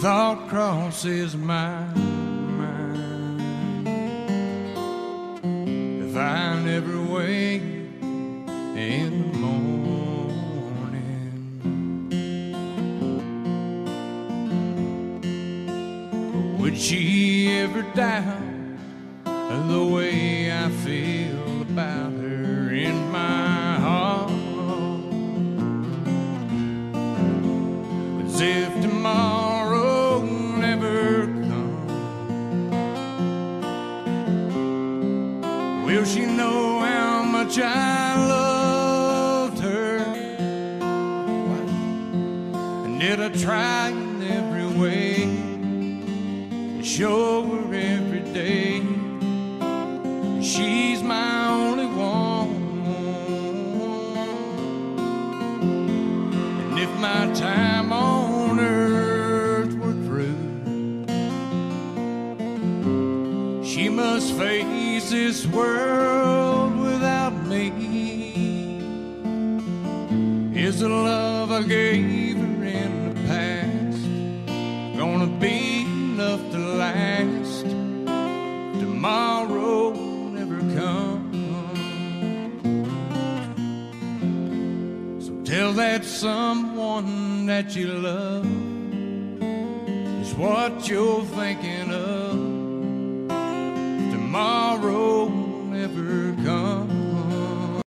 thought crosses my mind. If I never wake in the morning, would she ever doubt the way I feel about her in my heart? As if tomorrow Will she know how much I loved her? And did I try in every way to show her every day she's my only one? And if my time she must face this world without me. Is the love I gave her in the past gonna be enough to last? Tomorrow will never comes. So tell that someone that you love is what you're thinking